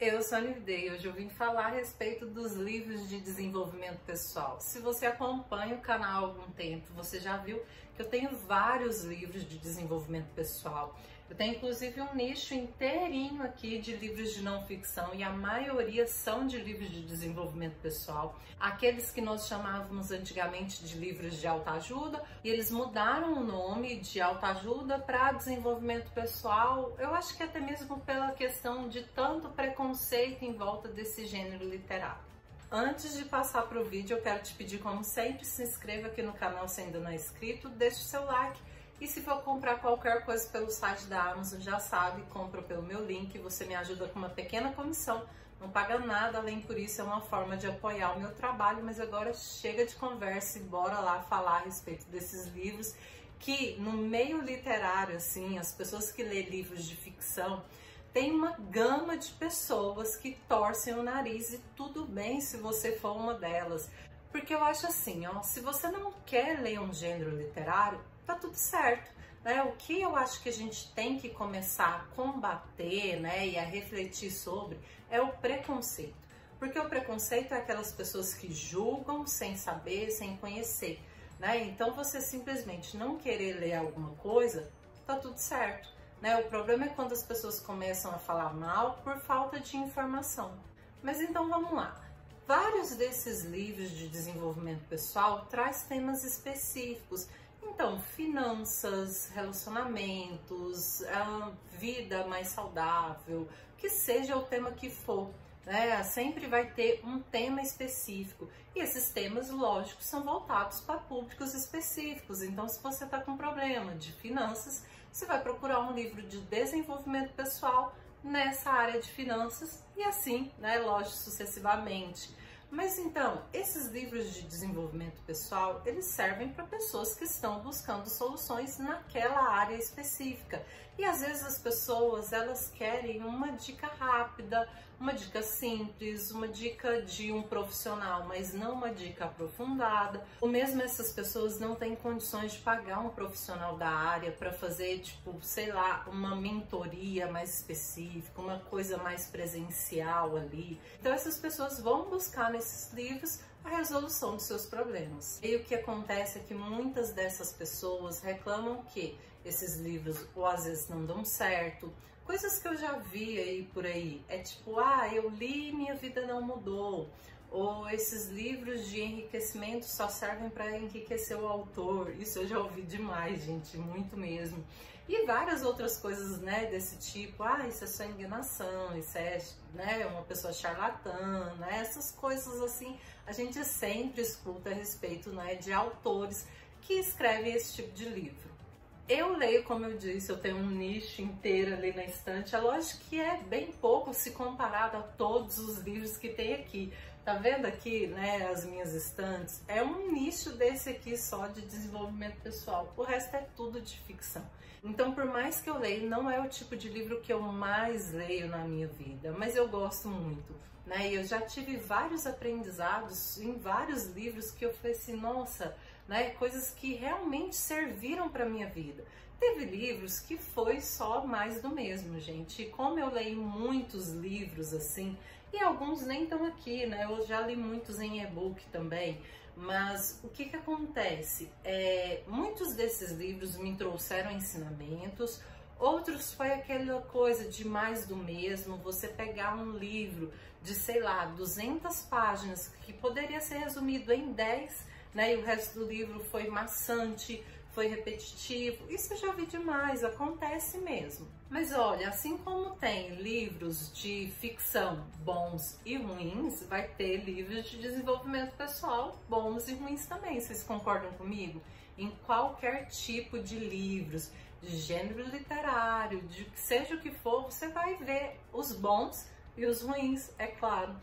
Eu sou a Nivdei, hoje eu vim falar a respeito dos livros de desenvolvimento pessoal. Se você acompanha o canal há algum tempo, você já viu que eu tenho vários livros de desenvolvimento pessoal. Eu tenho inclusive um nicho inteirinho aqui de livros de não ficção e a maioria são de livros de desenvolvimento pessoal. Aqueles que nós chamávamos antigamente de livros de autoajuda e eles mudaram o nome de autoajuda para desenvolvimento pessoal. Eu acho que até mesmo pela questão de tanto preconceito em volta desse gênero literário. Antes de passar para o vídeo, eu quero te pedir, como sempre, se inscreva aqui no canal se ainda não é inscrito, deixe o seu like e se for comprar qualquer coisa pelo site da Amazon, já sabe, compra pelo meu link, você me ajuda com uma pequena comissão, não paga nada, além por isso é uma forma de apoiar o meu trabalho, mas agora chega de conversa e bora lá falar a respeito desses livros que no meio literário, assim, as pessoas que lê livros de ficção, tem uma gama de pessoas que torcem o nariz e tudo bem se você for uma delas. Porque eu acho assim, ó, se você não quer ler um gênero literário, tá tudo certo. Né? O que eu acho que a gente tem que começar a combater né, e a refletir sobre é o preconceito. Porque o preconceito é aquelas pessoas que julgam sem saber, sem conhecer. Né? Então você simplesmente não querer ler alguma coisa, tá tudo certo. Né? O problema é quando as pessoas começam a falar mal por falta de informação. Mas então vamos lá. Vários desses livros de desenvolvimento pessoal traz temas específicos então, finanças, relacionamentos, vida mais saudável, que seja o tema que for, né? Sempre vai ter um tema específico. E esses temas, lógico, são voltados para públicos específicos. Então, se você está com problema de finanças, você vai procurar um livro de desenvolvimento pessoal nessa área de finanças e assim, né, lógico, sucessivamente. Mas então, esses livros de desenvolvimento pessoal, eles servem para pessoas que estão buscando soluções naquela área específica. E às vezes as pessoas, elas querem uma dica rápida, uma dica simples, uma dica de um profissional, mas não uma dica aprofundada. Ou mesmo essas pessoas não têm condições de pagar um profissional da área para fazer, tipo, sei lá, uma mentoria mais específica, uma coisa mais presencial ali. Então essas pessoas vão buscar nesses livros a resolução dos seus problemas. E o que acontece é que muitas dessas pessoas reclamam que esses livros ou às vezes não dão certo, Coisas que eu já vi aí por aí, é tipo, ah, eu li e minha vida não mudou. Ou esses livros de enriquecimento só servem para enriquecer o autor. Isso eu já ouvi demais, gente, muito mesmo. E várias outras coisas, né, desse tipo, ah, isso é só enganação, isso é, né, uma pessoa charlatã, né, essas coisas assim, a gente sempre escuta a respeito, né, de autores que escrevem esse tipo de livro. Eu leio, como eu disse, eu tenho um nicho inteiro ali na estante. É lógico que é bem pouco se comparado a todos os livros que tem aqui. Tá vendo aqui, né, as minhas estantes? É um nicho desse aqui só de desenvolvimento pessoal. O resto é tudo de ficção. Então, por mais que eu leia, não é o tipo de livro que eu mais leio na minha vida, mas eu gosto muito. Né? E eu já tive vários aprendizados em vários livros que eu falei assim, nossa, né? Coisas que realmente serviram para minha vida. Teve livros que foi só mais do mesmo, gente. Como eu leio muitos livros assim, e alguns nem estão aqui, né? Eu já li muitos em e-book também. Mas o que que acontece? É, muitos desses livros me trouxeram ensinamentos, outros foi aquela coisa de mais do mesmo, você pegar um livro de, sei lá, 200 páginas que poderia ser resumido em 10 né? E o resto do livro foi maçante, foi repetitivo. Isso eu já vi demais, acontece mesmo. Mas olha, assim como tem livros de ficção bons e ruins, vai ter livros de desenvolvimento pessoal bons e ruins também. Vocês concordam comigo? Em qualquer tipo de livros, de gênero literário, de seja o que for, você vai ver os bons e os ruins, é claro.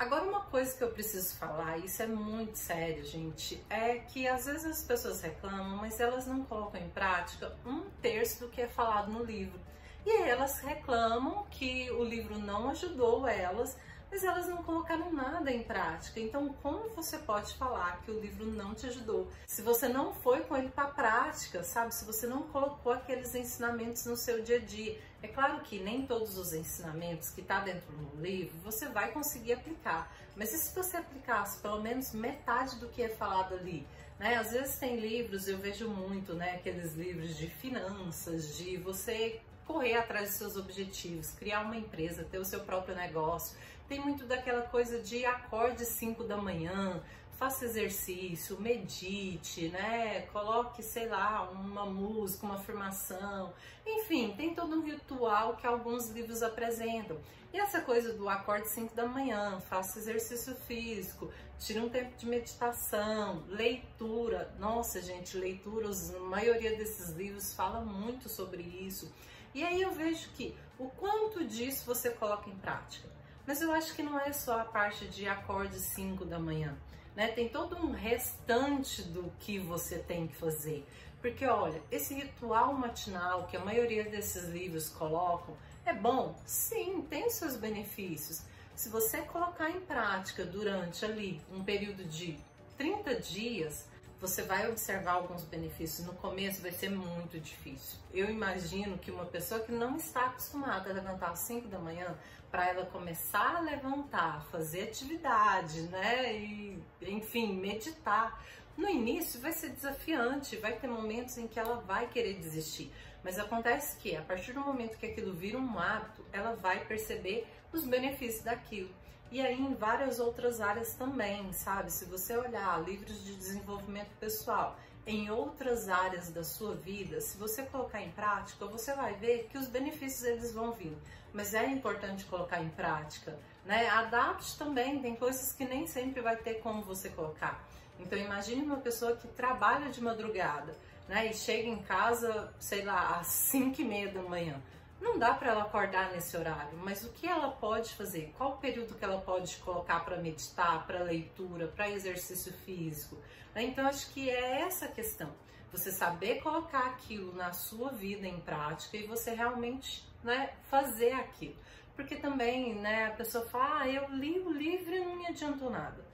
Agora, uma coisa que eu preciso falar, isso é muito sério, gente, é que às vezes as pessoas reclamam, mas elas não colocam em prática um terço do que é falado no livro. E aí elas reclamam que o livro não ajudou elas, mas elas não colocaram nada em prática. Então, como você pode falar que o livro não te ajudou? Se você não foi com ele para a prática, sabe? Se você não colocou aqueles ensinamentos no seu dia a dia. É claro que nem todos os ensinamentos que está dentro do livro você vai conseguir aplicar, mas e se você aplicasse pelo menos metade do que é falado ali? Né? Às vezes tem livros, eu vejo muito, né? Aqueles livros de finanças, de você correr atrás dos seus objetivos, criar uma empresa, ter o seu próprio negócio. Tem muito daquela coisa de acorde 5 da manhã, faça exercício, medite, né? Coloque, sei lá, uma música, uma afirmação. Enfim, tem todo um ritual que alguns livros apresentam. E essa coisa do acorde 5 da manhã, faça exercício físico, tire um tempo de meditação, leitura. Nossa, gente, leituras, a maioria desses livros fala muito sobre isso. E aí eu vejo que o quanto disso você coloca em prática. Mas eu acho que não é só a parte de acorde 5 da manhã. Né? Tem todo um restante do que você tem que fazer. Porque olha, esse ritual matinal que a maioria desses livros colocam é bom? Sim, tem seus benefícios. Se você colocar em prática durante ali um período de 30 dias, você vai observar alguns benefícios. No começo vai ser muito difícil. Eu imagino que uma pessoa que não está acostumada a levantar às 5 da manhã, para ela começar a levantar, fazer atividade, né? E, enfim, meditar. No início vai ser desafiante, vai ter momentos em que ela vai querer desistir. Mas acontece que a partir do momento que aquilo vira um hábito, ela vai perceber os benefícios daquilo. E aí em várias outras áreas também, sabe? Se você olhar livros de desenvolvimento pessoal em outras áreas da sua vida, se você colocar em prática, você vai ver que os benefícios eles vão vir. Mas é importante colocar em prática, né? Adapte também, tem coisas que nem sempre vai ter como você colocar. Então imagine uma pessoa que trabalha de madrugada, né? E chega em casa, sei lá, às 5 e meia da manhã. Não dá para ela acordar nesse horário, mas o que ela pode fazer? Qual o período que ela pode colocar para meditar, para leitura, para exercício físico? Né? Então, acho que é essa a questão. Você saber colocar aquilo na sua vida em prática e você realmente né, fazer aquilo. Porque também né, a pessoa fala, ah, eu li o livro e não me adiantou nada.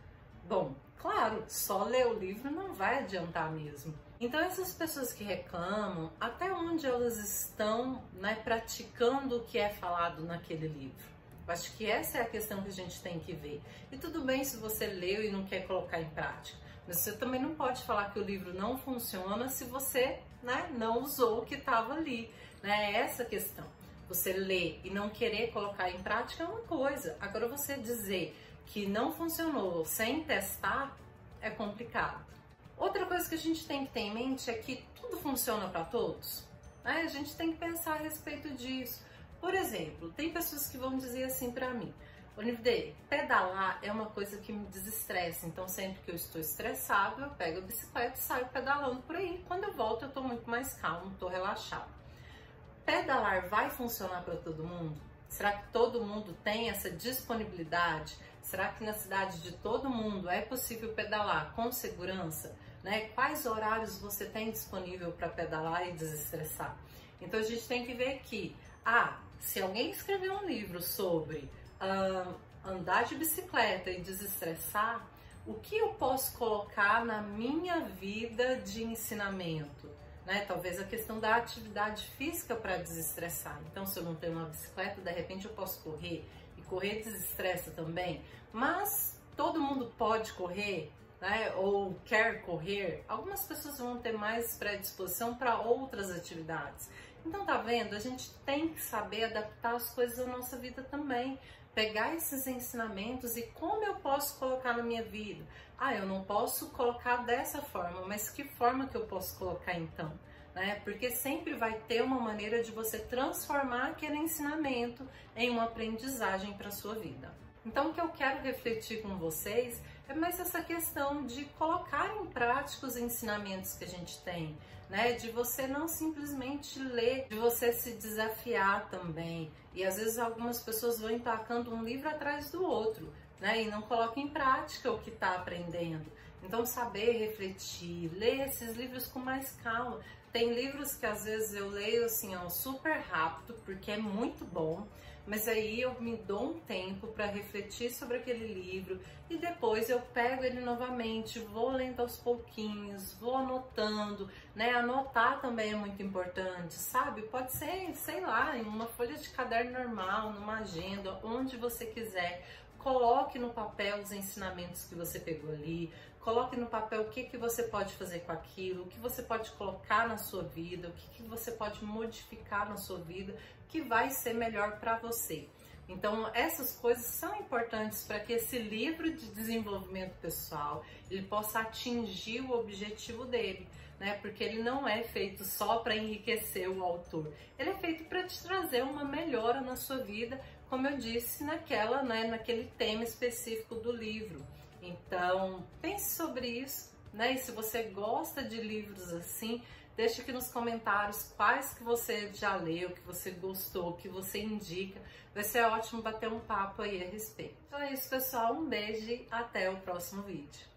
Bom, claro, só ler o livro não vai adiantar mesmo. Então essas pessoas que reclamam, até onde elas estão né, praticando o que é falado naquele livro? Eu acho que essa é a questão que a gente tem que ver. E tudo bem se você leu e não quer colocar em prática, mas você também não pode falar que o livro não funciona se você né, não usou o que estava ali. Né? É essa a questão. Você ler e não querer colocar em prática é uma coisa. Agora você dizer que não funcionou sem testar é complicado. Outra coisa que a gente tem que ter em mente é que tudo funciona para todos. Né? A gente tem que pensar a respeito disso. Por exemplo, tem pessoas que vão dizer assim para mim: Olivia, pedalar é uma coisa que me desestressa. Então, sempre que eu estou estressado, eu pego a bicicleta e saio pedalando por aí. Quando eu volto, eu estou muito mais calmo, estou relaxado. Pedalar vai funcionar para todo mundo? Será que todo mundo tem essa disponibilidade? Será que na cidade de todo mundo é possível pedalar com segurança? Né? Quais horários você tem disponível para pedalar e desestressar? Então a gente tem que ver que, ah, se alguém escrever um livro sobre andar de bicicleta e desestressar, o que eu posso colocar na minha vida de ensinamento? Né? Talvez a questão da atividade física para desestressar. Então, se eu não tenho uma bicicleta, de repente eu posso correr e correr desestressa também. Mas todo mundo pode correr, né, ou quer correr, algumas pessoas vão ter mais predisposição para outras atividades. Então, tá vendo? A gente tem que saber adaptar as coisas à nossa vida também. Pegar esses ensinamentos e como eu posso colocar na minha vida. Ah, eu não posso colocar dessa forma, mas que forma que eu posso colocar então? Né? Porque sempre vai ter uma maneira de você transformar aquele ensinamento em uma aprendizagem para sua vida. Então, o que eu quero refletir com vocês é mais essa questão de colocar em prática os ensinamentos que a gente tem, né? De você não simplesmente ler, de você se desafiar também. E às vezes algumas pessoas vão empacando um livro atrás do outro, né? E não colocam em prática o que está aprendendo. Então, saber refletir, ler esses livros com mais calma. Tem livros que às vezes eu leio assim, ó, super rápido, porque é muito bom mas aí eu me dou um tempo para refletir sobre aquele livro e depois eu pego ele novamente, vou lendo aos pouquinhos, vou anotando, né? Anotar também é muito importante, sabe? Pode ser, sei lá, em uma folha de caderno normal, numa agenda, onde você quiser. Coloque no papel os ensinamentos que você pegou ali, coloque no papel o que, que você pode fazer com aquilo, o que você pode colocar na sua vida, o que, que você pode modificar na sua vida que vai ser melhor para você. Então, essas coisas são importantes para que esse livro de desenvolvimento pessoal ele possa atingir o objetivo dele, né? Porque ele não é feito só para enriquecer o autor. Ele é feito para te trazer uma melhora na sua vida, como eu disse naquela, né, naquele tema específico do livro. Então, pense sobre isso, né? E se você gosta de livros assim, deixe aqui nos comentários quais que você já leu, que você gostou, que você indica. Vai ser ótimo bater um papo aí a respeito. Então é isso, pessoal. Um beijo e até o próximo vídeo.